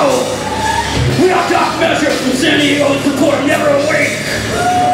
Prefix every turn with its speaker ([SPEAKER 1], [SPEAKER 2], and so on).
[SPEAKER 1] We all talk measures from San Diego and support never awake.